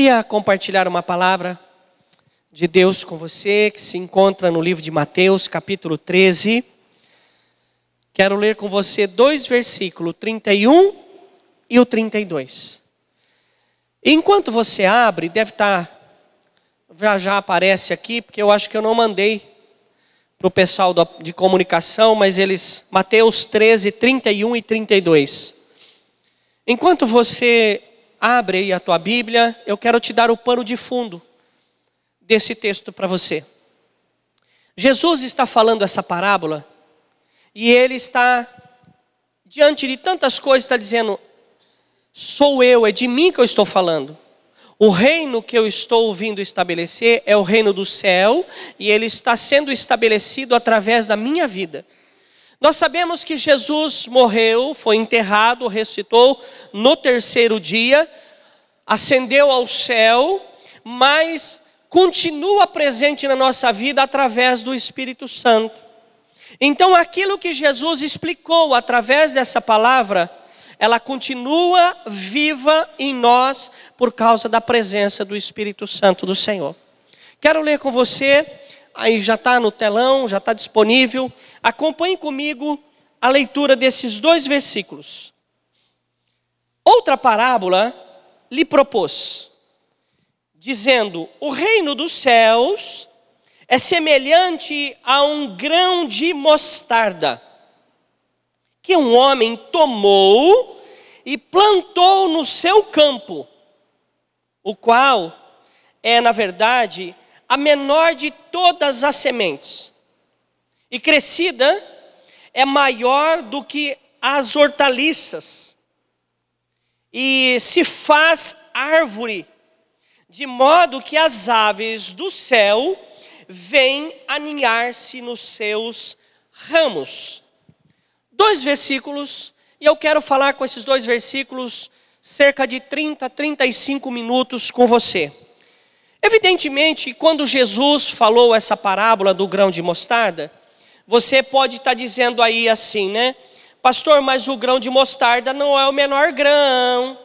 Queria compartilhar uma palavra de Deus com você, que se encontra no livro de Mateus, capítulo 13. Quero ler com você dois versículos, 31 e o 32. Enquanto você abre, deve estar, já já aparece aqui, porque eu acho que eu não mandei para o pessoal de comunicação, mas eles, Mateus 13, 31 e 32. Enquanto você abre aí a tua Bíblia, eu quero te dar o pano de fundo desse texto para você. Jesus está falando essa parábola e ele está diante de tantas coisas, está dizendo: sou eu, é de mim que eu estou falando. O reino que eu estou vindo estabelecer é o reino do céu e ele está sendo estabelecido através da minha vida. Nós sabemos que Jesus morreu, foi enterrado, ressuscitou no terceiro dia, ascendeu ao céu, mas continua presente na nossa vida através do Espírito Santo. Então, aquilo que Jesus explicou através dessa palavra, ela continua viva em nós por causa da presença do Espírito Santo do Senhor. Quero ler com você, aí já está no telão, já está disponível. Acompanhe comigo a leitura desses dois versículos. Outra parábola lhe propôs, dizendo: O reino dos céus é semelhante a um grão de mostarda que um homem tomou e plantou no seu campo, o qual é, na verdade, a menor de todas as sementes. E crescida é maior do que as hortaliças, e se faz árvore, de modo que as aves do céu vêm aninhar-se nos seus ramos dois versículos, e eu quero falar com esses dois versículos cerca de 30, 35 minutos com você. Evidentemente, quando Jesus falou essa parábola do grão de mostarda, você pode estar dizendo aí assim, né? Pastor, mas o grão de mostarda não é o menor grão.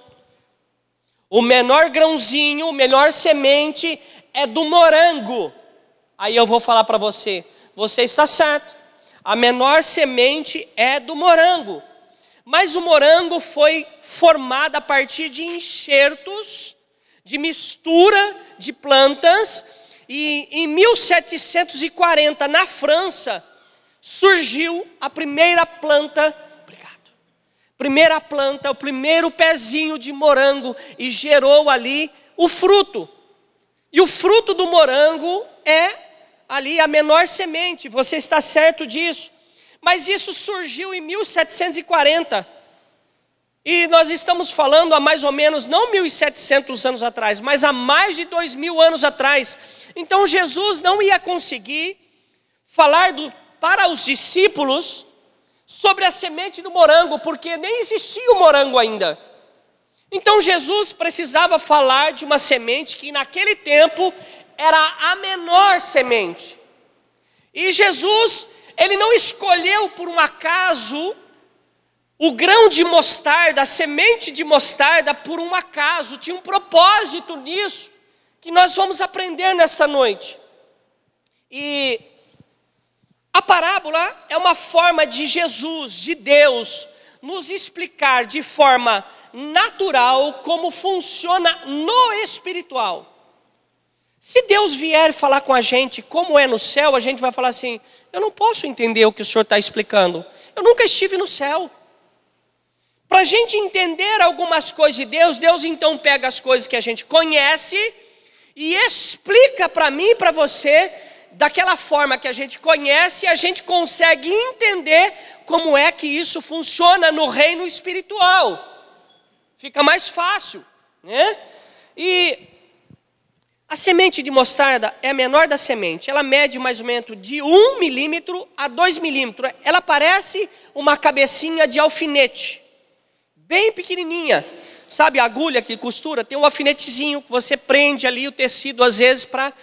O menor grãozinho, o menor semente é do morango. Aí eu vou falar para você, você está certo a menor semente é do morango. Mas o morango foi formado a partir de enxertos, de mistura de plantas, e em 1740, na França, surgiu a primeira planta, obrigado, primeira planta, o primeiro pezinho de morango, e gerou ali o fruto. E o fruto do morango é ali a menor semente, você está certo disso. Mas isso surgiu em 1740. E nós estamos falando há mais ou menos, não 1700 anos atrás, mas há mais de dois mil anos atrás. Então Jesus não ia conseguir falar do, para os discípulos sobre a semente do morango, porque nem existia o morango ainda. Então Jesus precisava falar de uma semente que naquele tempo era a menor semente. E Jesus, ele não escolheu por um acaso o grão de mostarda, a semente de mostarda, por um acaso, tinha um propósito nisso, que nós vamos aprender nesta noite. E a parábola é uma forma de Jesus, de Deus, nos explicar de forma natural como funciona no espiritual. Se Deus vier falar com a gente como é no céu, a gente vai falar assim: eu não posso entender o que o Senhor está explicando. Eu nunca estive no céu. Para a gente entender algumas coisas de Deus, Deus então pega as coisas que a gente conhece e explica para mim e para você daquela forma que a gente conhece e a gente consegue entender como é que isso funciona no reino espiritual. Fica mais fácil, né? E a semente de mostarda é a menor da semente. Ela mede mais ou menos de 1 milímetro a 2 milímetros. Ela parece uma cabecinha de alfinete, bem pequenininha. Sabe a agulha que costura? Tem um alfinetezinho que você prende ali o tecido, às vezes, para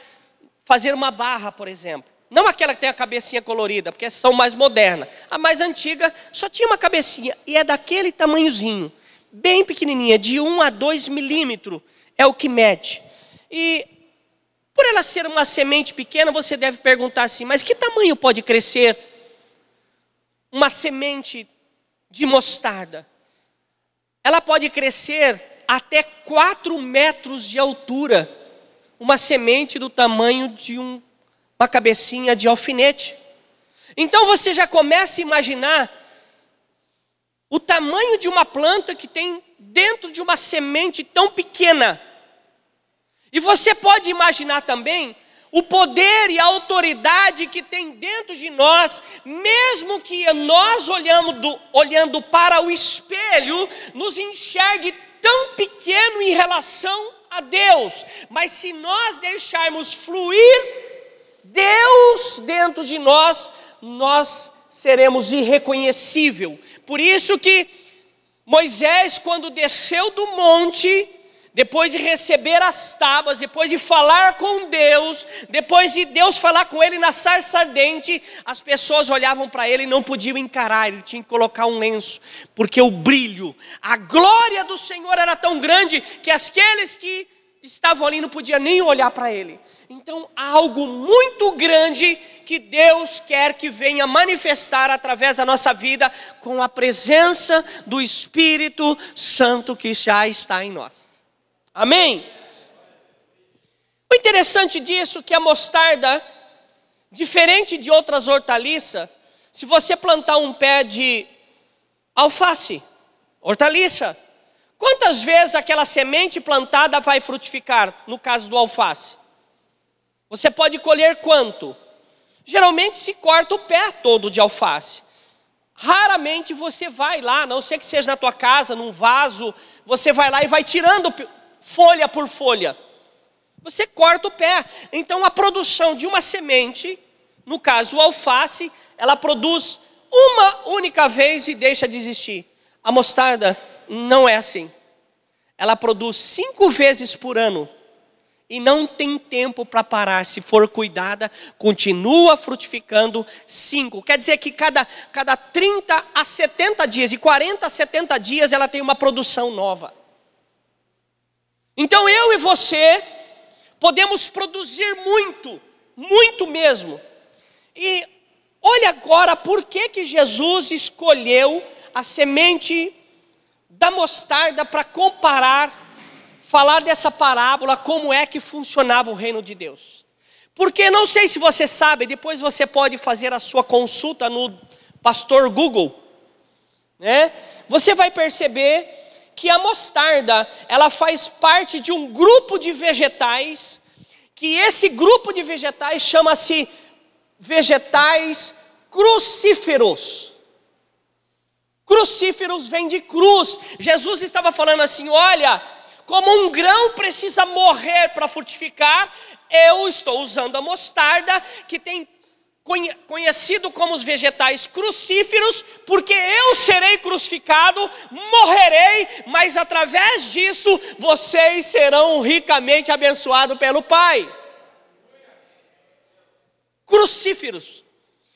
fazer uma barra, por exemplo. Não aquela que tem a cabecinha colorida, porque são mais modernas. A mais antiga só tinha uma cabecinha e é daquele tamanhozinho, bem pequenininha, de 1 a 2 milímetros é o que mede. E por ela ser uma semente pequena, você deve perguntar assim: mas que tamanho pode crescer uma semente de mostarda? Ela pode crescer até 4 metros de altura, uma semente do tamanho de um, uma cabecinha de alfinete. Então você já começa a imaginar o tamanho de uma planta que tem dentro de uma semente tão pequena. E você pode imaginar também o poder e a autoridade que tem dentro de nós, mesmo que nós olhando, do, olhando para o espelho, nos enxergue tão pequeno em relação a Deus, mas se nós deixarmos fluir Deus dentro de nós, nós seremos irreconhecível. Por isso que Moisés, quando desceu do monte, depois de receber as tábuas, depois de falar com Deus, depois de Deus falar com ele na sarça ardente, as pessoas olhavam para ele e não podiam encarar, ele tinha que colocar um lenço, porque o brilho, a glória do Senhor era tão grande que aqueles que estavam ali não podiam nem olhar para ele. Então, há algo muito grande que Deus quer que venha manifestar através da nossa vida com a presença do Espírito Santo que já está em nós. Amém? O interessante disso é que a mostarda, diferente de outras hortaliças, se você plantar um pé de alface, hortaliça, quantas vezes aquela semente plantada vai frutificar, no caso do alface? Você pode colher quanto? Geralmente se corta o pé todo de alface. Raramente você vai lá, a não sei que seja na tua casa, num vaso, você vai lá e vai tirando folha por folha. Você corta o pé. Então a produção de uma semente, no caso o alface, ela produz uma única vez e deixa de existir. A mostarda não é assim. Ela produz cinco vezes por ano e não tem tempo para parar. Se for cuidada, continua frutificando cinco. Quer dizer que cada, cada 30 a 70 dias, de 40 a 70 dias, ela tem uma produção nova. Então eu e você podemos produzir muito, muito mesmo. E olha agora por que, que Jesus escolheu a semente da mostarda para comparar falar dessa parábola, como é que funcionava o reino de Deus. Porque não sei se você sabe, depois você pode fazer a sua consulta no pastor Google, né? Você vai perceber que a mostarda, ela faz parte de um grupo de vegetais, que esse grupo de vegetais chama-se vegetais crucíferos. Crucíferos vem de cruz. Jesus estava falando assim: olha, como um grão precisa morrer para frutificar, eu estou usando a mostarda, que tem conhecido como os vegetais crucíferos, porque eu serei crucificado, morrerei, mas através disso vocês serão ricamente abençoados pelo Pai. Crucíferos.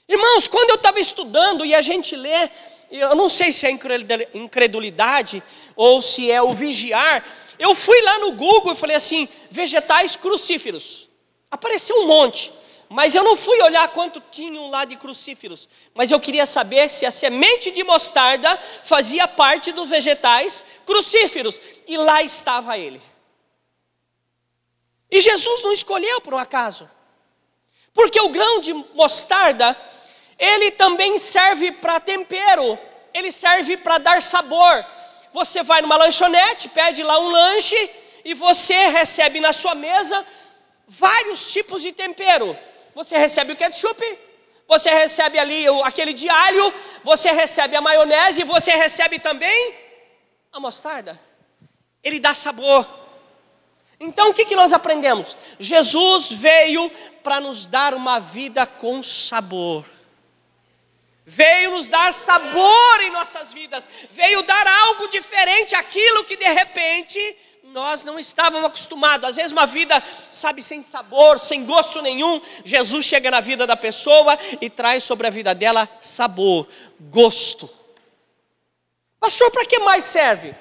Irmãos, quando eu estava estudando e a gente lê, eu não sei se é incredulidade ou se é o vigiar, eu fui lá no Google e falei assim: vegetais crucíferos. Apareceu um monte, mas eu não fui olhar quanto tinham lá de crucíferos. Mas eu queria saber se a semente de mostarda fazia parte dos vegetais crucíferos. E lá estava ele. E Jesus não escolheu por um acaso. Porque o grão de mostarda, ele também serve para tempero, ele serve para dar sabor. Você vai numa lanchonete, pede lá um lanche e você recebe na sua mesa vários tipos de tempero. Você recebe o ketchup, você recebe ali aquele de alho, você recebe a maionese você recebe também a mostarda. Ele dá sabor. Então o que, que nós aprendemos? Jesus veio para nos dar uma vida com sabor veio nos dar sabor em nossas vidas, veio dar algo diferente, aquilo que de repente nós não estávamos acostumados. Às vezes, uma vida, sabe, sem sabor, sem gosto nenhum. Jesus chega na vida da pessoa e traz sobre a vida dela sabor, gosto. Pastor, para que mais serve?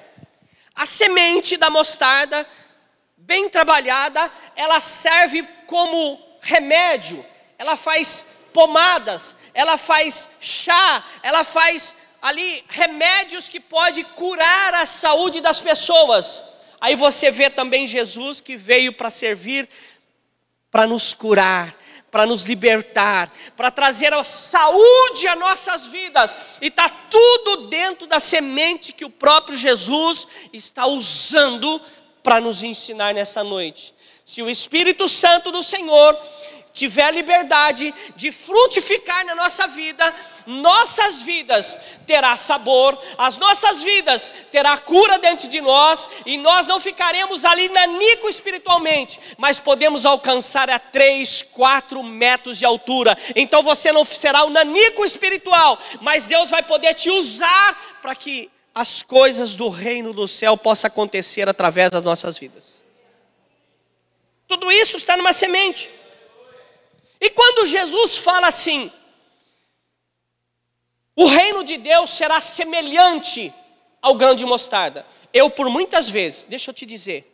A semente da mostarda, bem trabalhada, ela serve como remédio, ela faz pomadas, ela faz chá, ela faz ali remédios que pode curar a saúde das pessoas. Aí você vê também Jesus que veio para servir, para nos curar, para nos libertar, para trazer a saúde às nossas vidas. E está tudo dentro da semente que o próprio Jesus está usando para nos ensinar nessa noite. Se o Espírito Santo do Senhor tiver liberdade de frutificar na nossa vida, nossas vidas terá sabor, as nossas vidas terá cura dentro de nós e nós não ficaremos ali nanico espiritualmente, mas podemos alcançar a 3, 4 metros de altura. Então você não será o nanico espiritual, mas Deus vai poder te usar para que as coisas do reino do céu possam acontecer através das nossas vidas. Tudo isso está numa semente. E quando Jesus fala assim, o reino de Deus será semelhante ao grão de mostarda. Eu, por muitas vezes, deixa eu te dizer,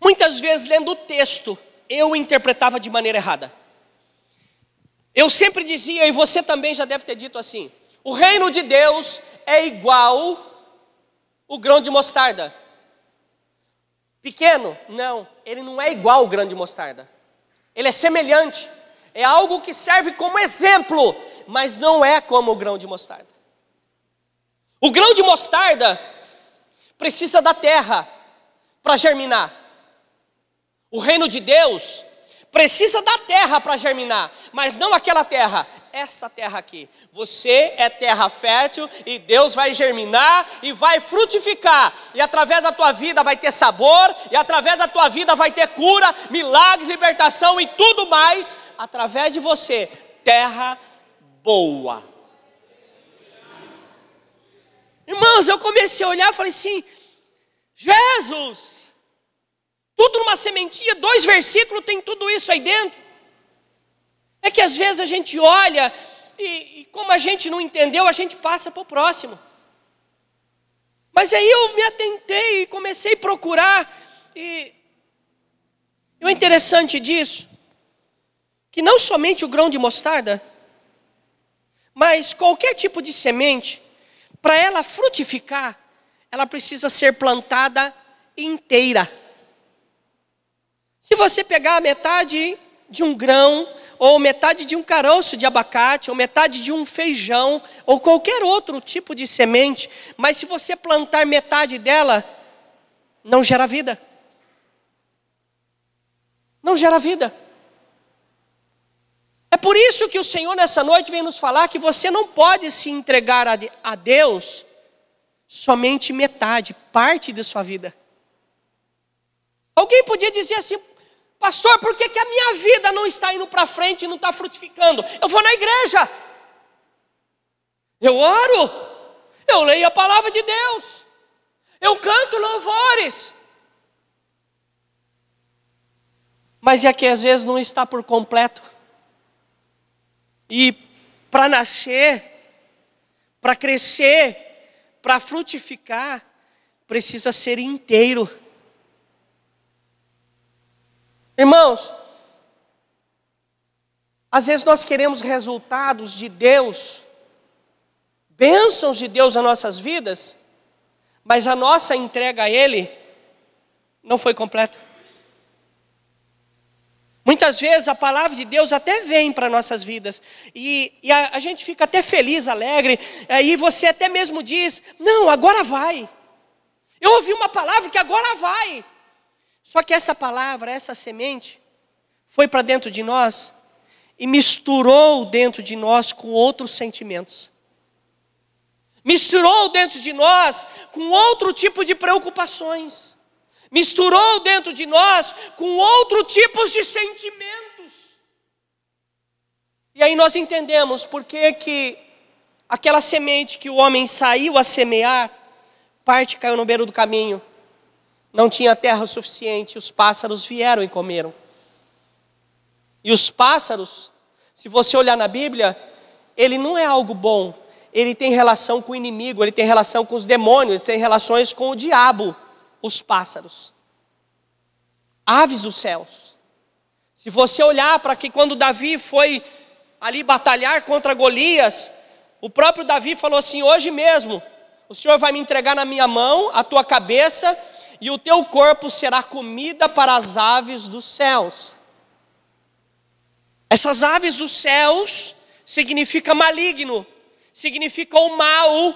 muitas vezes lendo o texto, eu interpretava de maneira errada. Eu sempre dizia, e você também já deve ter dito assim: o reino de Deus é igual o grão de mostarda. Pequeno? Não, ele não é igual ao grão de mostarda. Ele é semelhante. É algo que serve como exemplo, mas não é como o grão de mostarda. O grão de mostarda precisa da terra para germinar. O reino de Deus precisa da terra para germinar, mas não aquela terra, essa terra aqui. Você é terra fértil e Deus vai germinar e vai frutificar. E através da tua vida vai ter sabor, e através da tua vida vai ter cura, milagres, libertação e tudo mais através de você. Terra boa. Irmãos, eu comecei a olhar e falei assim: Jesus, tudo numa sementinha, dois versículos tem tudo isso aí dentro. É que às vezes a gente olha e, e como a gente não entendeu, a gente passa para o próximo. Mas aí eu me atentei e comecei a procurar. E, e o interessante disso, que não somente o grão de mostarda, mas qualquer tipo de semente, para ela frutificar, ela precisa ser plantada inteira. Se você pegar metade de um grão, ou metade de um caroço de abacate, ou metade de um feijão, ou qualquer outro tipo de semente, mas se você plantar metade dela, não gera vida. Não gera vida. É por isso que o Senhor nessa noite vem nos falar que você não pode se entregar a Deus somente metade, parte de sua vida. Alguém podia dizer assim, Pastor, por que, que a minha vida não está indo para frente e não está frutificando? Eu vou na igreja, eu oro, eu leio a palavra de Deus, eu canto louvores. Mas é que às vezes não está por completo. E para nascer, para crescer, para frutificar, precisa ser inteiro. Irmãos, às vezes nós queremos resultados de Deus, bênçãos de Deus nas nossas vidas, mas a nossa entrega a Ele não foi completa. Muitas vezes a palavra de Deus até vem para nossas vidas e, e a, a, gente fica até feliz, alegre, aí você até mesmo diz: Não, agora vai. Eu ouvi uma palavra que agora vai. Só que essa palavra, essa semente, foi para dentro de nós e misturou dentro de nós com outros sentimentos. Misturou dentro de nós com outro tipo de preocupações. Misturou dentro de nós com outro tipo de sentimentos. E aí nós entendemos por que, que aquela semente que o homem saiu a semear, parte caiu no beiro do caminho não tinha terra suficiente, os pássaros vieram e comeram. E os pássaros, se você olhar na Bíblia, ele não é algo bom, ele tem relação com o inimigo, ele tem relação com os demônios, ele tem relações com o diabo, os pássaros. Aves dos céus. Se você olhar para que quando Davi foi ali batalhar contra Golias, o próprio Davi falou assim: Hoje mesmo, o Senhor vai me entregar na minha mão a tua cabeça e o teu corpo será comida para as aves dos céus. Essas aves dos céus significa maligno, significa o mal.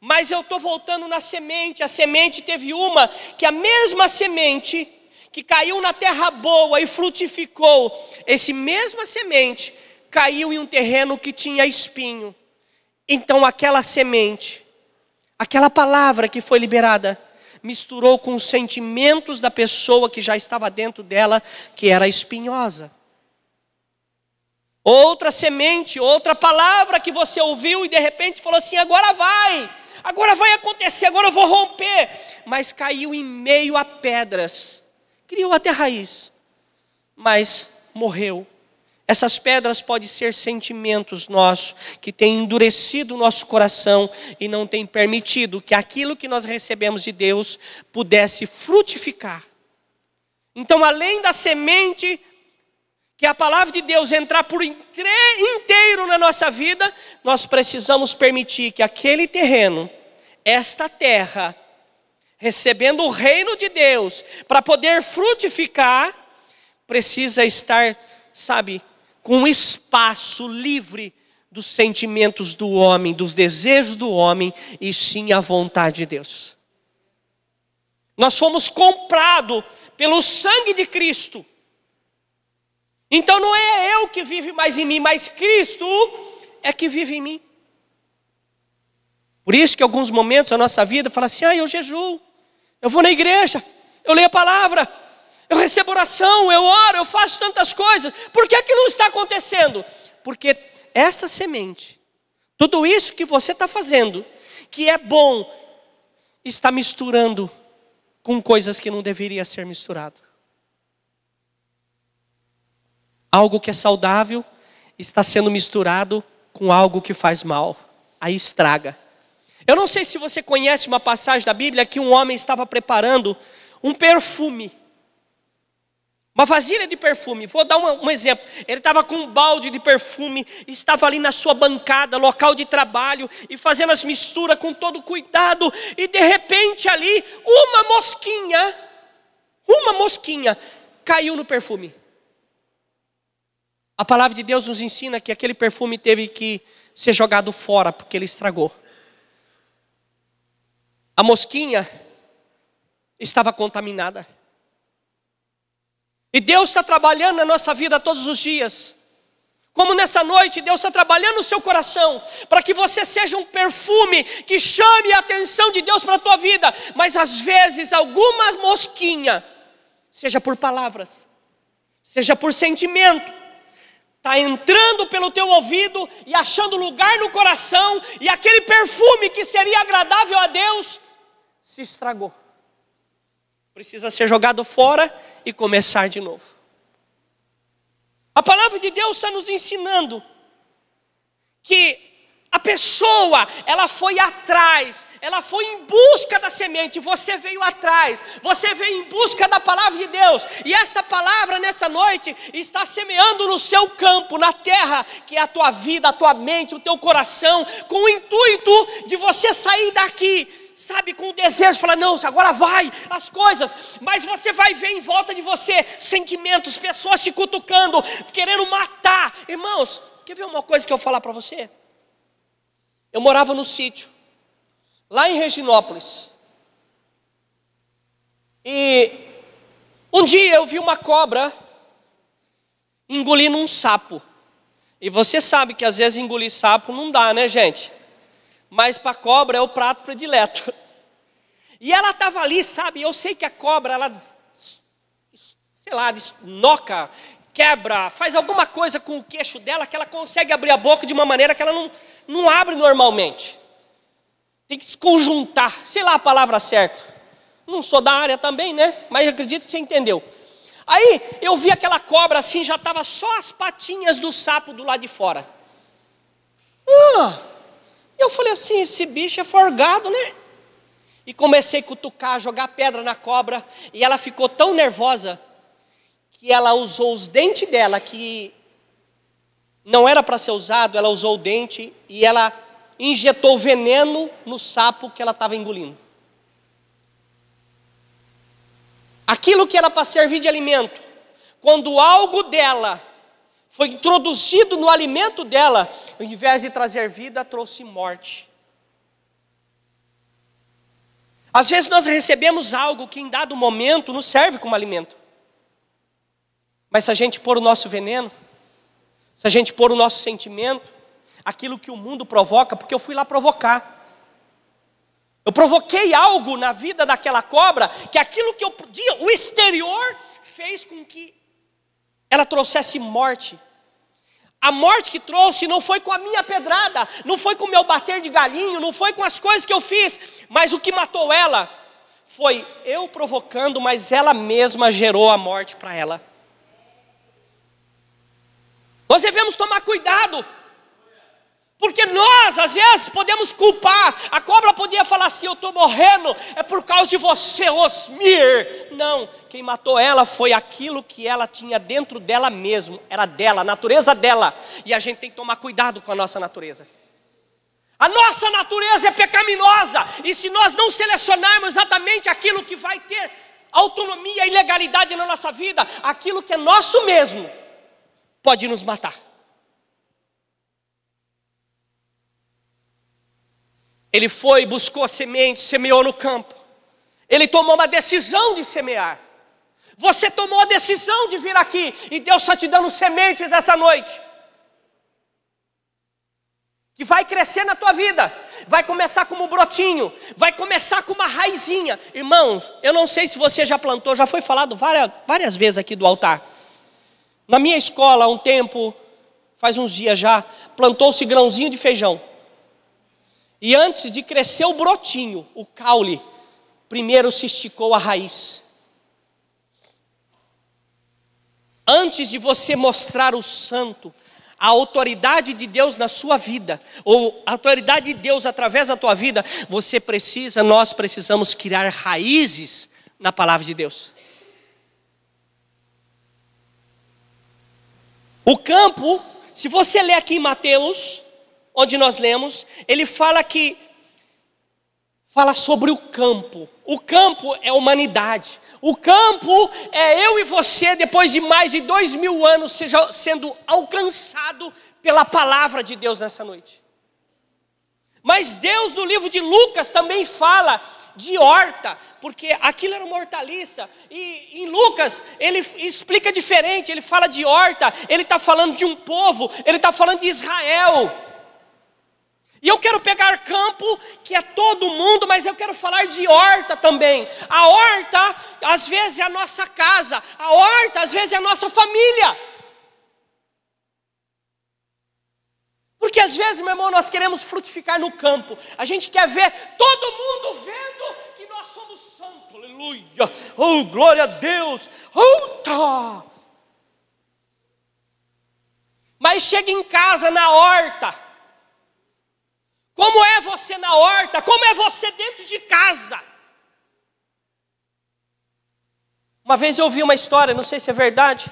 Mas eu estou voltando na semente. A semente teve uma que a mesma semente que caiu na terra boa e frutificou, esse mesma semente caiu em um terreno que tinha espinho. Então aquela semente, aquela palavra que foi liberada, misturou com os sentimentos da pessoa que já estava dentro dela, que era espinhosa. Outra semente, outra palavra que você ouviu e de repente falou assim: agora vai, agora vai acontecer, agora eu vou romper. Mas caiu em meio a pedras, criou até raiz, mas morreu. Essas pedras podem ser sentimentos nossos que têm endurecido o nosso coração e não têm permitido que aquilo que nós recebemos de Deus pudesse frutificar. Então, além da semente que a palavra de Deus entrar por inteiro na nossa vida, nós precisamos permitir que aquele terreno, esta terra, recebendo o reino de Deus, para poder frutificar, precisa estar, sabe, com espaço livre dos sentimentos do homem, dos desejos do homem, e sim a vontade de Deus. Nós fomos comprados pelo sangue de Cristo. Então não é eu que vive mais em mim, mas Cristo é que vive em mim. Por isso que em alguns momentos da nossa vida fala assim: ah, eu jejuo, eu vou na igreja, eu leio a palavra, eu recebo oração, eu oro, eu faço tantas coisas. Por que, que não está acontecendo? Porque essa semente, tudo isso que você está fazendo, que é bom, está misturando com coisas que não deveria ser misturado. Algo que é saudável está sendo misturado com algo que faz mal, aí estraga. Eu não sei se você conhece uma passagem da Bíblia que um homem estava preparando um perfume. Uma vasilha de perfume, vou dar um, um exemplo. Ele estava com um balde de perfume, estava ali na sua bancada, local de trabalho, e fazendo as misturas com todo cuidado, e de repente ali, uma mosquinha, uma mosquinha, caiu no perfume. A palavra de Deus nos ensina que aquele perfume teve que ser jogado fora porque ele estragou. A mosquinha estava contaminada. E Deus está trabalhando na nossa vida todos os dias. Como nessa noite, Deus está trabalhando no seu coração, para que você seja um perfume que chame a atenção de Deus para a tua vida, mas às vezes alguma mosquinha, seja por palavras, seja por sentimento, está entrando pelo teu ouvido e achando lugar no coração, e aquele perfume que seria agradável a Deus se estragou. Precisa ser jogado fora e começar de novo. A palavra de Deus está nos ensinando que a pessoa, ela foi atrás, ela foi em busca da semente, você veio atrás, você veio em busca da palavra de Deus, e esta palavra nesta noite está semeando no seu campo, na terra, que é a tua vida, a tua mente, o teu coração, com o intuito de você sair daqui, sabe, com o desejo, falar, não, agora vai, as coisas, mas você vai ver em volta de você sentimentos, pessoas te cutucando, querendo matar, irmãos, quer ver uma coisa que eu vou falar para você? Eu morava no sítio, lá em Reginópolis. E um dia eu vi uma cobra engolindo um sapo. E você sabe que às vezes engolir sapo não dá, né, gente? Mas para cobra é o prato predileto. E ela estava ali, sabe? Eu sei que a cobra, ela, sei lá, noca, quebra, faz alguma coisa com o queixo dela que ela consegue abrir a boca de uma maneira que ela não, não abre normalmente. Tem que se conjuntar, sei lá a palavra certa. Não sou da área também, né? Mas acredito que você entendeu. Aí eu vi aquela cobra assim, já estava só as patinhas do sapo do lado de fora. Ah, Eu falei assim: esse bicho é forgado, né? E comecei a cutucar, jogar pedra na cobra. E ela ficou tão nervosa que ela usou os dentes dela, que não era para ser usado, ela usou o dente e ela injetou veneno no sapo que ela estava engolindo. Aquilo que era para servir de alimento, quando algo dela foi introduzido no alimento dela, ao invés de trazer vida, trouxe morte. Às vezes nós recebemos algo que em dado momento nos serve como alimento. Mas se a gente pôr o nosso veneno, se a gente pôr o nosso sentimento, aquilo que o mundo provoca, porque eu fui lá provocar. Eu provoquei algo na vida daquela cobra, que aquilo que eu podia, o exterior fez com que ela trouxesse morte. A morte que trouxe não foi com a minha pedrada, não foi com o meu bater de galinho, não foi com as coisas que eu fiz, mas o que matou ela foi eu provocando, mas ela mesma gerou a morte para ela. Nós devemos tomar cuidado, porque nós, às vezes, podemos culpar. A cobra podia falar assim: Eu estou morrendo, é por causa de você, Osmir. Não, quem matou ela foi aquilo que ela tinha dentro dela mesmo, era dela, a natureza dela. E a gente tem que tomar cuidado com a nossa natureza. A nossa natureza é pecaminosa, e se nós não selecionarmos exatamente aquilo que vai ter autonomia e legalidade na nossa vida, aquilo que é nosso mesmo, pode nos matar. Ele foi, buscou a semente, semeou no campo. Ele tomou uma decisão de semear. Você tomou a decisão de vir aqui e Deus está te dando sementes essa noite. Que vai crescer na tua vida, vai começar como um brotinho, vai começar com uma raizinha. Irmão, eu não sei se você já plantou, já foi falado várias, várias vezes aqui do altar. Na minha escola, há um tempo, faz uns dias já, plantou-se grãozinho de feijão. E antes de crescer o brotinho, o caule, primeiro se esticou a raiz. Antes de você mostrar o santo, a autoridade de Deus na sua vida, ou a autoridade de Deus através da tua vida, você precisa, nós precisamos criar raízes na palavra de Deus. O campo, se você ler aqui em Mateus, onde nós lemos, ele fala que fala sobre o campo. O campo é a humanidade. O campo é eu e você, depois de mais de dois mil anos, seja, sendo alcançado pela palavra de Deus nessa noite. Mas Deus, no livro de Lucas, também fala de horta, porque aquilo era uma hortaliça. E em Lucas, ele explica diferente, ele fala de horta, ele está falando de um povo, ele está falando de Israel. E eu quero pegar campo, que é todo mundo, mas eu quero falar de horta também. A horta, às vezes, é a nossa casa, a horta, às vezes, é a nossa família. Porque às vezes, meu irmão, nós queremos frutificar no campo, a gente quer ver todo mundo vendo que nós somos santos, aleluia, oh glória a Deus, oh. Mas chega em casa na horta, como é você na horta? Como é você dentro de casa? Uma vez eu ouvi uma história, não sei se é verdade.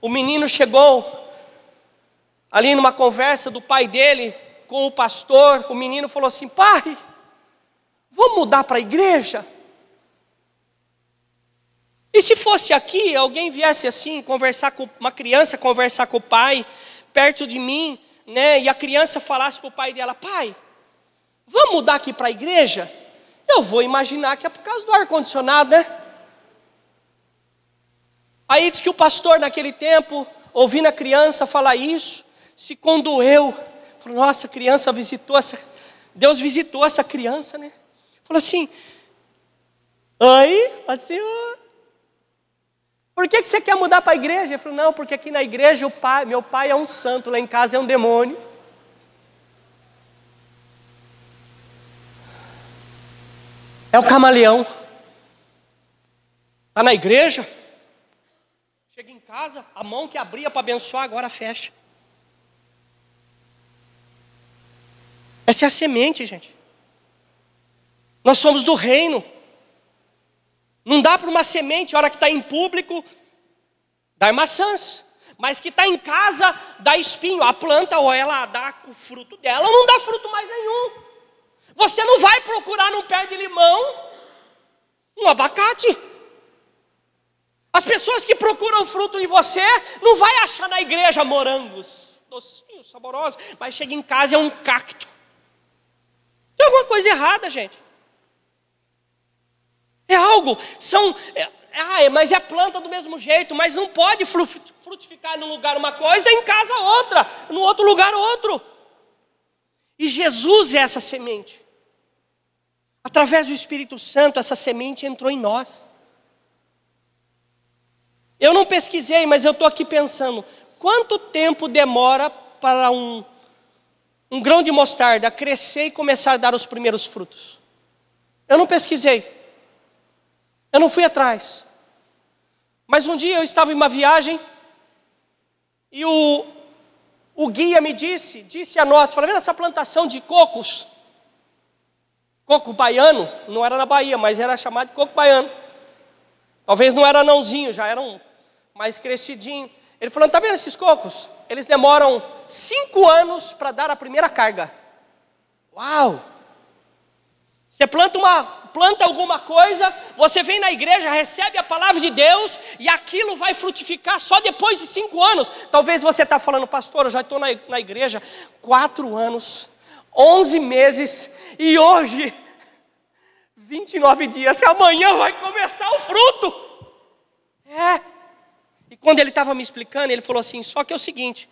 O menino chegou ali numa conversa do pai dele com o pastor. O menino falou assim: Pai, vamos mudar para a igreja? E se fosse aqui, alguém viesse assim, conversar com uma criança, conversar com o pai, perto de mim, né? E a criança falasse para o pai dela: Pai, Vamos mudar aqui para a igreja? Eu vou imaginar que é por causa do ar-condicionado, né? Aí diz que o pastor naquele tempo, ouvindo a criança falar isso, se condoeu. Falou, nossa, a criança visitou essa. Deus visitou essa criança, né? Falou assim: Oi, o senhor. Por que, que você quer mudar para a igreja? Ele falou, não, porque aqui na igreja pai, meu pai é um santo, lá em casa é um demônio. É o camaleão. Está na igreja. Chega em casa, a mão que abria para abençoar agora fecha. Essa é a semente, gente. Nós somos do reino. Não dá para uma semente, a hora que está em público, dar maçãs. Mas que está em casa, dá espinho. A planta, ou ela dá o fruto dela, ou não dá fruto mais nenhum. Você não vai procurar num pé de limão um abacate. As pessoas que procuram fruto em você, não vai achar na igreja morangos, docinhos, saborosos, mas chega em casa é um cacto. Tem alguma coisa errada, gente. É algo, são. É, ah, mas é planta do mesmo jeito, mas não pode frutificar num lugar uma coisa em casa outra, no outro lugar outro. E Jesus é essa semente. Através do Espírito Santo, essa semente entrou em nós. Eu não pesquisei, mas eu estou aqui pensando: quanto tempo demora para um, um grão de mostarda crescer e começar a dar os primeiros frutos? Eu não pesquisei. Eu não fui atrás. Mas um dia eu estava em uma viagem e o, o guia me disse, disse a nós, falou, vendo essa plantação de cocos? Coco baiano, não era na Bahia, mas era chamado de coco baiano. Talvez não era nãozinho, já eram mais crescidinho. Ele falou, está vendo esses cocos? Eles demoram cinco anos para dar a primeira carga. Uau! Você planta uma planta alguma coisa, você vem na igreja, recebe a palavra de Deus e aquilo vai frutificar só depois de cinco anos. Talvez você está falando, pastor, eu já estou na, na igreja quatro anos, onze meses e hoje 29 dias, que amanhã vai começar o fruto. É. E quando ele estava me explicando, ele falou assim: só que é o seguinte,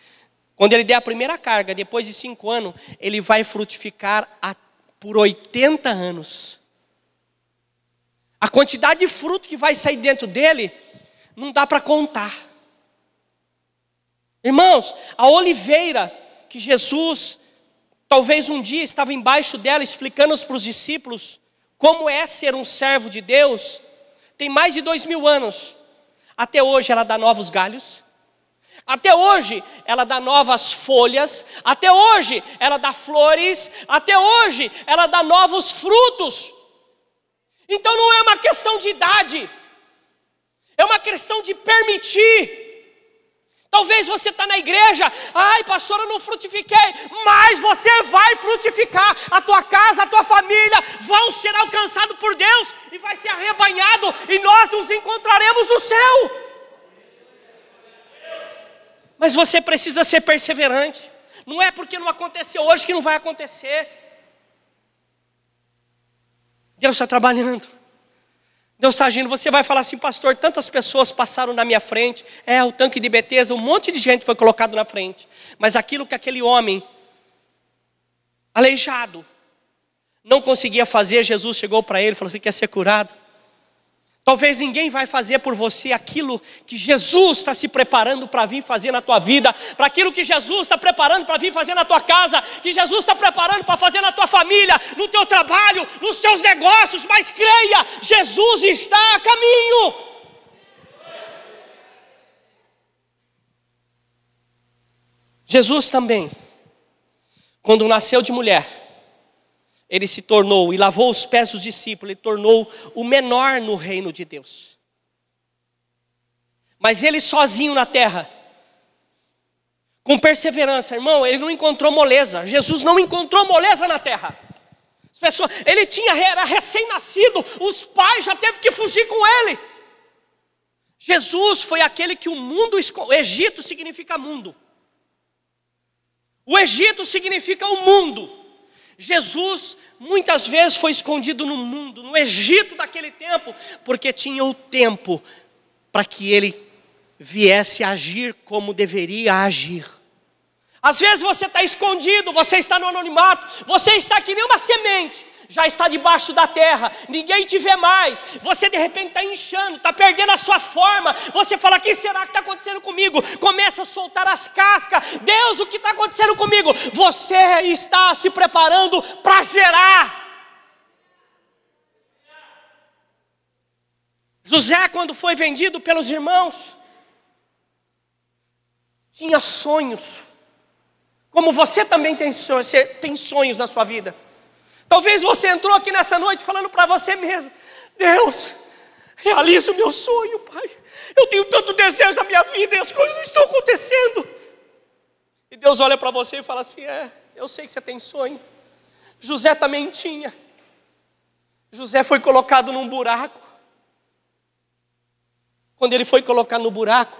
quando ele der a primeira carga, depois de cinco anos, ele vai frutificar a, por 80 anos. A quantidade de fruto que vai sair dentro dele, não dá para contar. Irmãos, a oliveira que Jesus, talvez um dia estava embaixo dela, explicando para os discípulos como é ser um servo de Deus, tem mais de dois mil anos. Até hoje ela dá novos galhos, até hoje ela dá novas folhas, até hoje ela dá flores, até hoje ela dá novos frutos. Então não é uma questão de idade, é uma questão de permitir. Talvez você está na igreja, ai pastor, eu não frutifiquei, mas você vai frutificar, a tua casa, a tua família vão ser alcançados por Deus e vai ser arrebanhado e nós nos encontraremos no céu. Mas você precisa ser perseverante, não é porque não aconteceu hoje que não vai acontecer. Deus está trabalhando. Deus está agindo. Você vai falar assim, pastor, tantas pessoas passaram na minha frente. É, o tanque de Betesda, um monte de gente foi colocado na frente. Mas aquilo que aquele homem, aleijado, não conseguia fazer, Jesus chegou para ele e falou assim: quer ser curado? Talvez ninguém vai fazer por você aquilo que Jesus está se preparando para vir fazer na tua vida, para aquilo que Jesus está preparando para vir fazer na tua casa, que Jesus está preparando para fazer na tua família, no teu trabalho, nos teus negócios, mas creia, Jesus está a caminho. Jesus também, quando nasceu de mulher, ele se tornou e lavou os pés dos discípulos, ele tornou o menor no reino de Deus. Mas ele sozinho na terra, com perseverança, irmão, ele não encontrou moleza. Jesus não encontrou moleza na terra. As pessoas, ele tinha era recém-nascido, os pais já teve que fugir com ele. Jesus foi aquele que o mundo, o Egito significa mundo. O Egito significa o mundo. Jesus muitas vezes foi escondido no mundo, no Egito daquele tempo, porque tinha o tempo para que ele viesse agir como deveria agir. Às vezes você está escondido, você está no anonimato, você está que nem uma semente, já está debaixo da terra, ninguém te vê mais, você de repente está inchando, está perdendo a sua forma, você fala: o que será que está acontecendo comigo? Começa a soltar as cascas, Deus, o que está acontecendo comigo? Você está se preparando para gerar. José, quando foi vendido pelos irmãos, tinha sonhos, Como você também tem sonhos, na sua vida. Talvez você entrou aqui nessa noite falando para você mesmo: Deus, realiza o meu sonho, Pai. Eu tenho tanto desejo na minha vida e as coisas não estão acontecendo. E Deus olha para você e fala assim: É, eu sei que você tem sonho. José também tinha. José foi colocado num buraco. Quando ele foi colocado no buraco,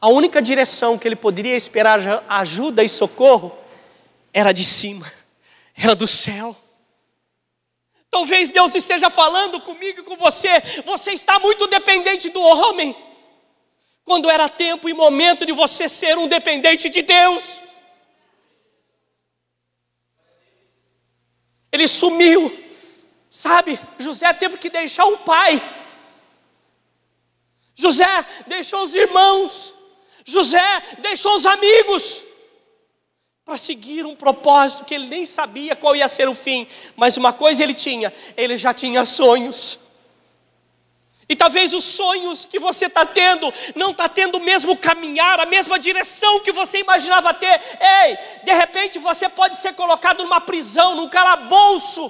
a única direção que ele poderia esperar ajuda e socorro era de cima, era do céu. Talvez Deus esteja falando comigo e com você. Você está muito dependente do homem. Quando era tempo e momento de você ser um dependente de Deus. Ele sumiu. Sabe, José teve que deixar o pai. José deixou os irmãos. José deixou os amigos para seguir um propósito que ele nem sabia qual ia ser o fim, mas uma coisa ele tinha, ele já tinha sonhos. E talvez os sonhos que você está tendo, não está tendo o mesmo caminhar, a mesma direção que você imaginava ter. Ei, de repente você pode ser colocado numa prisão, num calabouço,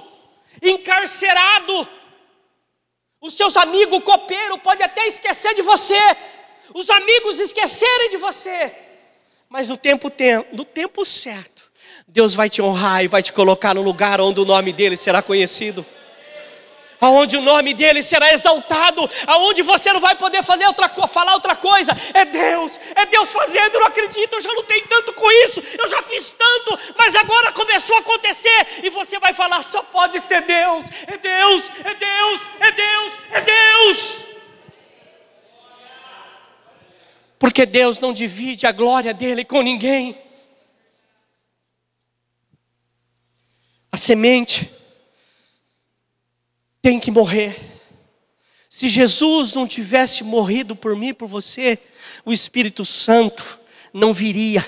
encarcerado. Os seus amigos copeiros podem até esquecer de você, os amigos esquecerem de você, mas no tempo, no tempo certo, Deus vai te honrar e vai te colocar no lugar onde o nome dele será conhecido. Aonde o nome dele será exaltado, aonde você não vai poder fazer outra, falar outra coisa, é Deus, é Deus fazendo, eu não acredito, eu já lutei tanto com isso, eu já fiz tanto, mas agora começou a acontecer, e você vai falar, só pode ser Deus, é Deus, é Deus, é Deus, é Deus. Porque Deus não divide a glória dele com ninguém. A semente tem que morrer. Se Jesus não tivesse morrido por mim, por você, o Espírito Santo não viria.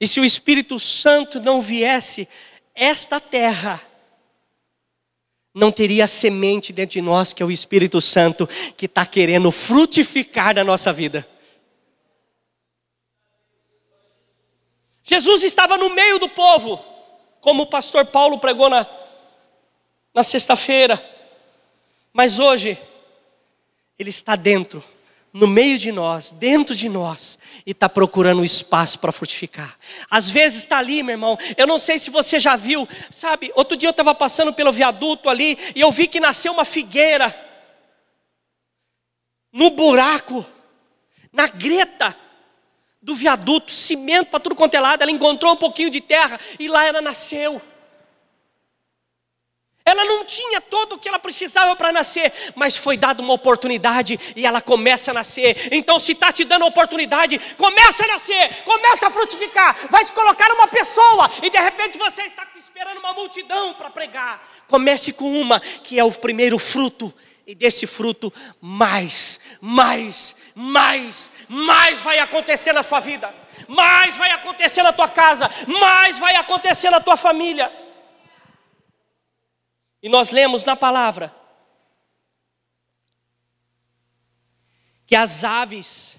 E se o Espírito Santo não viesse, esta terra não teria a semente dentro de nós, que é o Espírito Santo, que está querendo frutificar na nossa vida. Jesus estava no meio do povo, como o pastor Paulo pregou na, na sexta-feira, mas hoje, ele está dentro no meio de nós, dentro de nós, e está procurando espaço para frutificar. Às vezes está ali, meu irmão. Eu não sei se você já viu, sabe? Outro dia eu estava passando pelo viaduto ali e eu vi que nasceu uma figueira no buraco, na greta do viaduto, cimento para tudo quanto é lado. Ela encontrou um pouquinho de terra e lá ela nasceu. Ela não tinha todo o que ela precisava para nascer, mas foi dada uma oportunidade e ela começa a nascer. Então, se está te dando oportunidade, começa a nascer, começa a frutificar. Vai te colocar uma pessoa e de repente você está esperando uma multidão para pregar. Comece com uma que é o primeiro fruto. E desse fruto, mais, mais, mais, mais vai acontecer na sua vida, mais vai acontecer na tua casa, mais vai acontecer na tua família. E nós lemos na palavra que as aves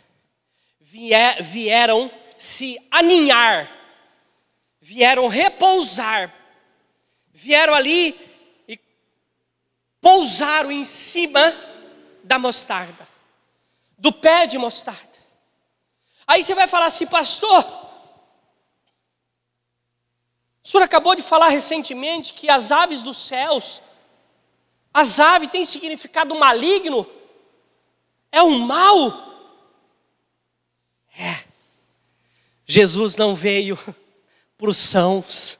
vieram se aninhar, vieram repousar, vieram ali e pousaram em cima da mostarda, do pé de mostarda. Aí você vai falar assim, pastor, o senhor acabou de falar recentemente que as aves dos céus, as aves têm significado maligno, é um mal. É. Jesus não veio para os sãos,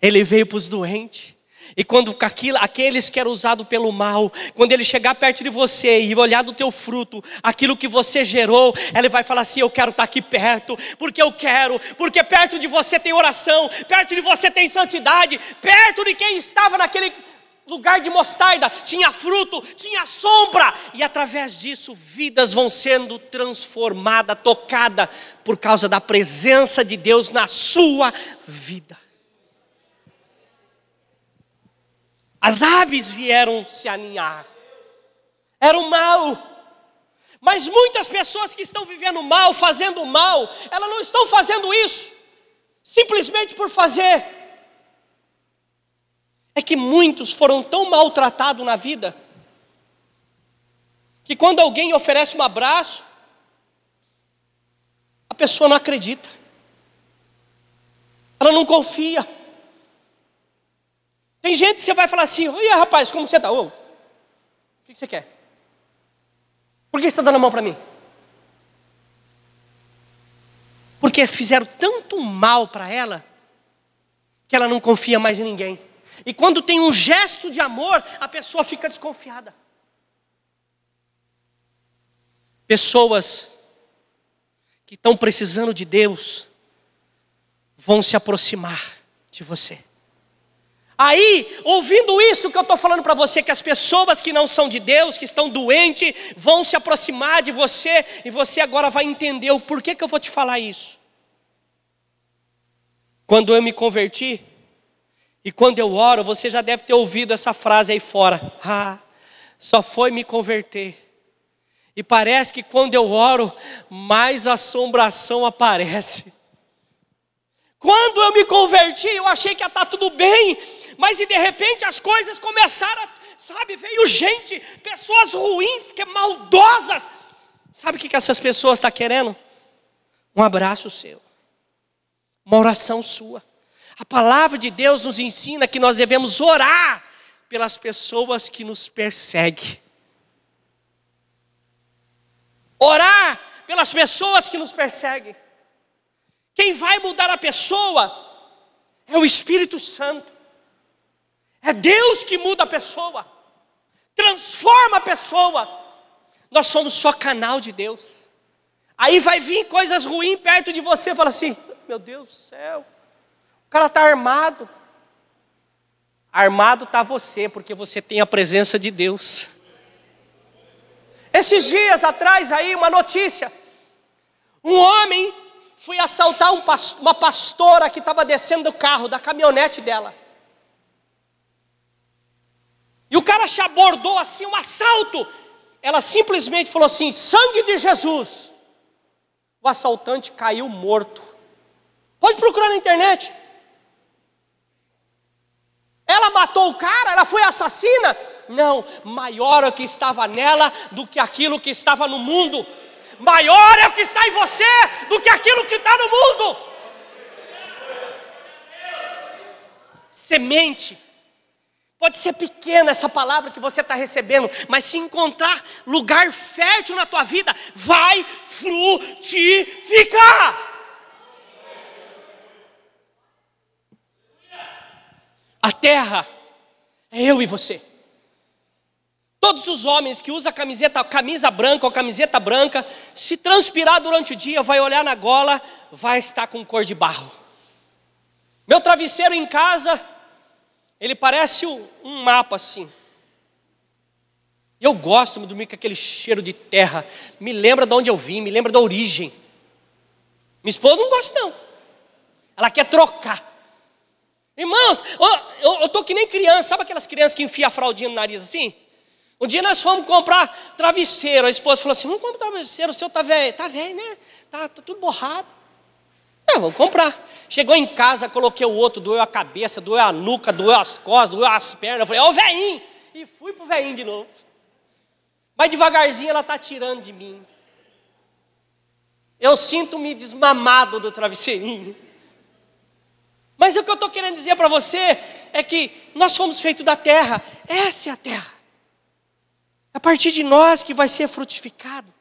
ele veio para os doentes. E quando aqueles que eram usados pelo mal, quando ele chegar perto de você e olhar do teu fruto, aquilo que você gerou, ele vai falar assim: Eu quero estar aqui perto, porque eu quero, porque perto de você tem oração, perto de você tem santidade, perto de quem estava naquele lugar de mostarda, tinha fruto, tinha sombra, e através disso vidas vão sendo transformadas, tocadas, por causa da presença de Deus na sua vida. As aves vieram se aninhar. Era o mal. Mas muitas pessoas que estão vivendo mal, fazendo mal, elas não estão fazendo isso simplesmente por fazer. É que muitos foram tão maltratados na vida que quando alguém oferece um abraço, a pessoa não acredita. Ela não confia. Tem gente que você vai falar assim: Oi, rapaz, como você está? o que você quer? Por que você está dando a mão para mim? Porque fizeram tanto mal para ela que ela não confia mais em ninguém. E quando tem um gesto de amor, a pessoa fica desconfiada. Pessoas que estão precisando de Deus vão se aproximar de você. Aí, ouvindo isso que eu estou falando para você, que as pessoas que não são de Deus, que estão doentes, vão se aproximar de você, e você agora vai entender o porquê que eu vou te falar isso. Quando eu me converti, e quando eu oro, você já deve ter ouvido essa frase aí fora. Ah, só foi me converter. E parece que quando eu oro, mais assombração aparece. Quando eu me converti, eu achei que ia estar tá tudo bem, mas e de repente as coisas começaram, a, sabe, veio gente, pessoas ruins, que maldosas. Sabe o que, que essas pessoas estão tá querendo? Um abraço seu, uma oração sua. A palavra de Deus nos ensina que nós devemos orar pelas pessoas que nos perseguem. Orar pelas pessoas que nos perseguem. Quem vai mudar a pessoa é o Espírito Santo. É Deus que muda a pessoa, transforma a pessoa. Nós somos só canal de Deus. Aí vai vir coisas ruins perto de você fala assim: meu Deus do céu, o cara está armado. Armado está você, porque você tem a presença de Deus. Esses dias atrás aí, uma notícia. Um homem foi assaltar um, uma pastora que estava descendo do carro, da caminhonete dela. E o cara se abordou assim, um assalto. Ela simplesmente falou assim: sangue de Jesus. O assaltante caiu morto. Pode procurar na internet. Ela matou o cara, ela foi assassina? Não, maior é o que estava nela do que aquilo que estava no mundo. Maior é o que está em você do que aquilo que está no mundo. Semente Pode ser pequena essa palavra que você está recebendo, mas se encontrar lugar fértil na tua vida, vai frutificar. A terra é eu e você. Todos os homens que usam camiseta, camisa branca ou camiseta branca, se transpirar durante o dia, vai olhar na gola, vai estar com cor de barro. Meu travesseiro em casa ele parece um mapa assim. Eu gosto de dormir com aquele cheiro de terra. Me lembra de onde eu vim, me lembra da origem. Minha esposa não gosta, não. Ela quer trocar. Irmãos, eu estou que nem criança, sabe aquelas crianças que enfiam a fraldinha no nariz assim? Um dia nós fomos comprar travesseiro. A esposa falou assim: vamos comprar travesseiro, o seu está velho. Está velho, né? Está tá tudo borrado. É, vamos comprar. Chegou em casa, coloquei o outro, doeu a cabeça, doeu a nuca, doeu as costas, doeu as pernas. falei, ó, o veinho! E fui pro veinho de novo. Mas devagarzinho ela está tirando de mim. Eu sinto-me desmamado do travesseirinho. Mas o que eu estou querendo dizer para você é que nós fomos feitos da terra, essa é a terra. A partir de nós que vai ser frutificado.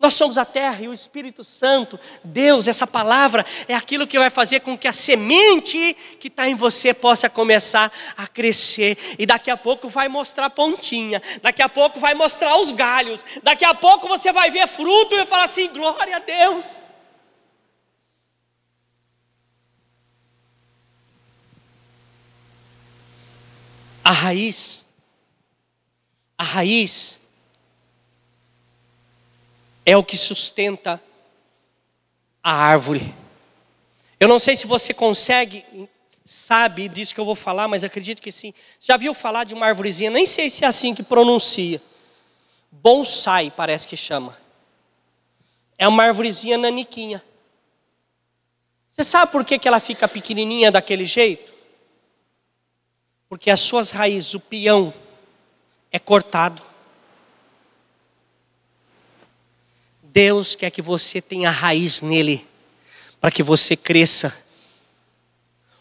Nós somos a terra e o Espírito Santo, Deus, essa palavra é aquilo que vai fazer com que a semente que está em você possa começar a crescer. E daqui a pouco vai mostrar pontinha, daqui a pouco vai mostrar os galhos, daqui a pouco você vai ver fruto e vai falar assim: glória a Deus. A raiz, a raiz é o que sustenta a árvore. Eu não sei se você consegue, sabe disso que eu vou falar, mas acredito que sim. Já viu falar de uma árvorezinha? Nem sei se é assim que pronuncia. Bonsai, parece que chama. é uma árvorezinha naniquinha. Você sabe por que, que ela fica pequenininha daquele jeito? Porque as suas raízes, o peão, é cortado. Deus quer que você tenha raiz nele, para que você cresça.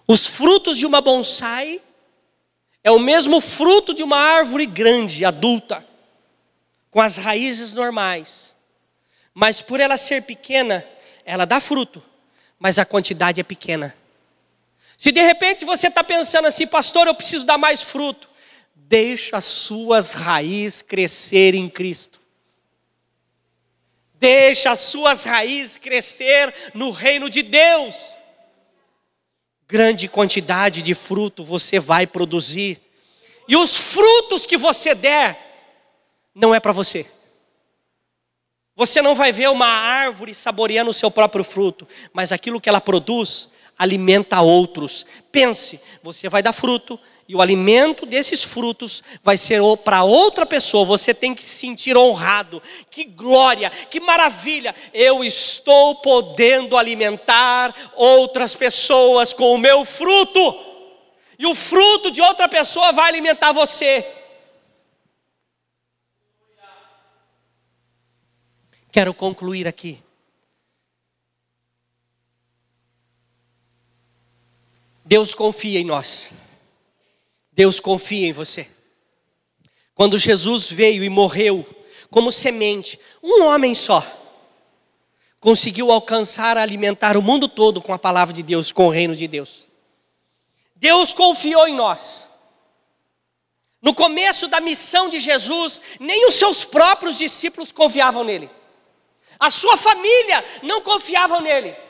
Os frutos de uma bonsai é o mesmo fruto de uma árvore grande, adulta, com as raízes normais. Mas por ela ser pequena, ela dá fruto, mas a quantidade é pequena. Se de repente você está pensando assim, pastor, eu preciso dar mais fruto, deixa as suas raízes crescer em Cristo. Deixa as suas raízes crescer no reino de Deus. Grande quantidade de fruto você vai produzir. E os frutos que você der, não é para você. Você não vai ver uma árvore saboreando o seu próprio fruto, mas aquilo que ela produz alimenta outros. Pense, você vai dar fruto, e o alimento desses frutos vai ser para outra pessoa. Você tem que se sentir honrado. Que glória, que maravilha! Eu estou podendo alimentar outras pessoas com o meu fruto. E o fruto de outra pessoa vai alimentar você. Quero concluir aqui. Deus confia em nós. Deus confia em você. Quando Jesus veio e morreu como semente, um homem só conseguiu alcançar, alimentar o mundo todo com a palavra de Deus, com o reino de Deus. Deus confiou em nós. No começo da missão de Jesus, nem os seus próprios discípulos confiavam nele. A sua família não confiava nele.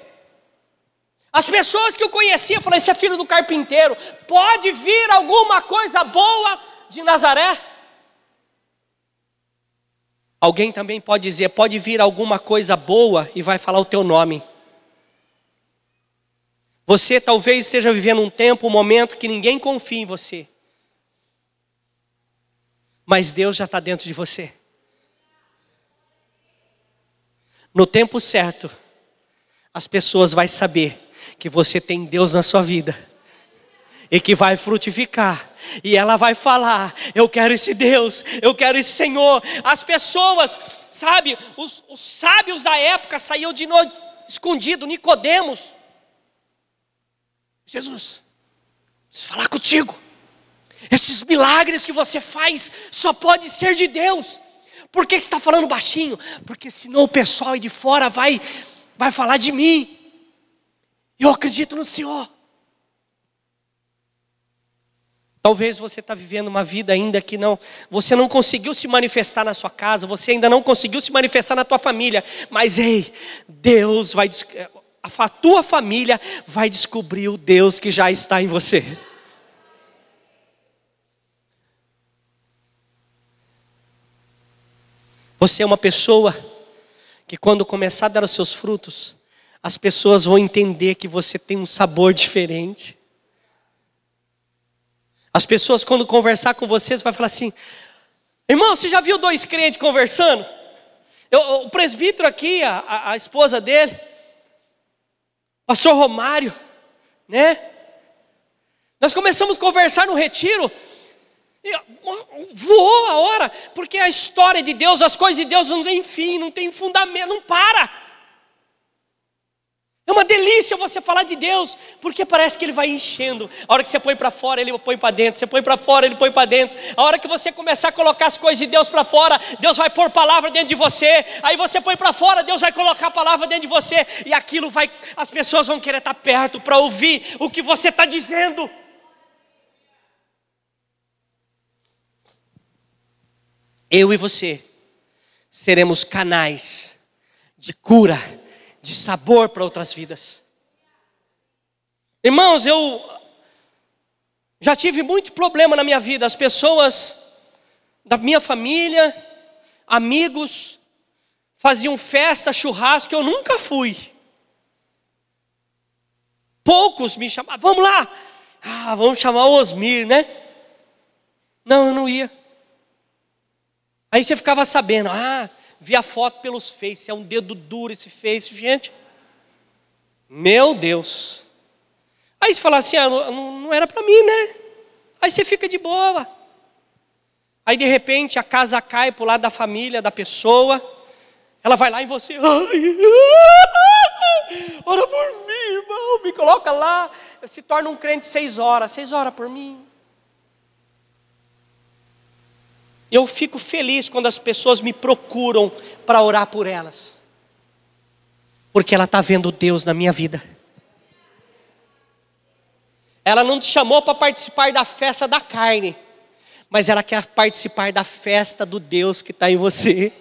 As pessoas que o conheciam falaram: esse é filho do carpinteiro, pode vir alguma coisa boa de Nazaré? Alguém também pode dizer: pode vir alguma coisa boa e vai falar o teu nome. Você talvez esteja vivendo um tempo, um momento que ninguém confia em você. Mas Deus já está dentro de você. No tempo certo, as pessoas vão saber que você tem Deus na sua vida e que vai frutificar. E ela vai falar: Eu quero esse Deus, eu quero esse Senhor. As pessoas, sabe, os, os sábios da época saíam de noite escondido, Nicodemos. Jesus, preciso falar contigo. Esses milagres que você faz só pode ser de Deus. Por que você está falando baixinho? Porque senão o pessoal aí de fora vai, vai falar de mim. Eu acredito no Senhor. Talvez você está vivendo uma vida ainda que não, você não conseguiu se manifestar na sua casa, você ainda não conseguiu se manifestar na tua família, mas ei, Deus vai, a tua família vai descobrir o Deus que já está em você. Você é uma pessoa que quando começar a dar os seus frutos, as pessoas vão entender que você tem um sabor diferente. As pessoas, quando conversar com vocês, vai falar assim: irmão, você já viu dois crentes conversando? Eu, o presbítero aqui, a, a, esposa dele, pastor Romário, né? Nós começamos a conversar no retiro, voou a hora, porque a história de Deus, as coisas de Deus não tem fim, não tem fundamento, não para. É uma delícia você falar de Deus, porque parece que Ele vai enchendo. A hora que você põe para fora, Ele põe para dentro. Você põe para fora, Ele põe para dentro. A hora que você começar a colocar as coisas de Deus para fora, Deus vai pôr palavra dentro de você. Aí você põe para fora, Deus vai colocar a palavra dentro de você. E aquilo vai, as pessoas vão querer estar perto para ouvir o que você está dizendo. Eu e você seremos canais de cura de sabor para outras vidas. Irmãos, eu já tive muito problema na minha vida. As pessoas da minha família, amigos, faziam festa, churrasco, eu nunca fui. Poucos me chamavam, vamos lá, ah, vamos chamar o Osmir, né? Não, eu não ia. Aí você ficava sabendo, ah, vi a foto pelos Face, é um dedo duro esse Face, gente. Meu Deus. Aí você fala assim, ah, não, não era para mim, né? Aí você fica de boa. Aí de repente a casa cai para o lado da família, da pessoa. Ela vai lá em você. Ai, ora por mim, irmão. Me coloca lá. Se torna um crente seis horas. Seis horas por mim. Eu fico feliz quando as pessoas me procuram para orar por elas. Porque ela está vendo Deus na minha vida. Ela não te chamou para participar da festa da carne, mas ela quer participar da festa do Deus que está em você.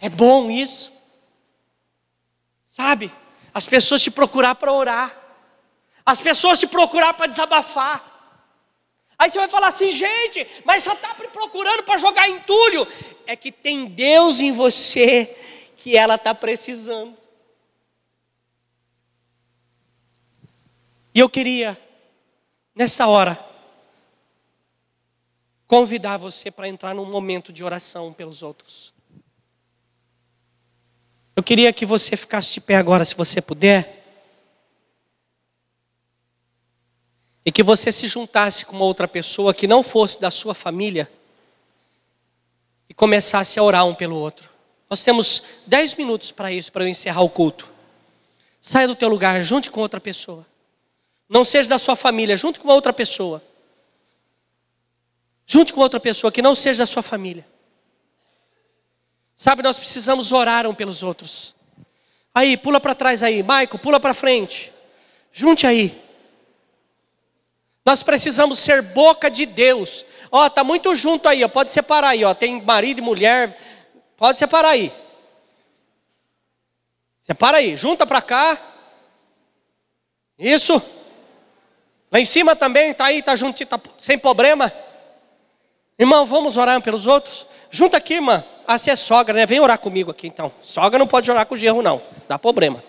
É bom isso. Sabe? As pessoas te procurar para orar. As pessoas te procurar para desabafar. Aí você vai falar assim, gente, mas só está procurando para jogar entulho. É que tem Deus em você que ela está precisando. E eu queria, nessa hora, convidar você para entrar num momento de oração pelos outros. Eu queria que você ficasse de pé agora, se você puder. E que você se juntasse com uma outra pessoa que não fosse da sua família e começasse a orar um pelo outro. Nós temos dez minutos para isso, para eu encerrar o culto. Saia do teu lugar, junte com outra pessoa. Não seja da sua família, junte com outra pessoa. Junte com outra pessoa que não seja da sua família. Sabe, nós precisamos orar um pelos outros. Aí, pula para trás aí, Maico, pula para frente. Junte aí. Nós precisamos ser boca de Deus. Ó, tá muito junto aí, ó. Pode separar aí, ó. Tem marido e mulher. Pode separar aí. Separa aí, junta para cá. Isso. Lá em cima também, tá aí, tá junto, tá sem problema. Irmão, vamos orar pelos outros? Junta aqui, irmã. Ah, você é sogra, né? Vem orar comigo aqui então. Sogra não pode orar com o gerro, não. Dá problema.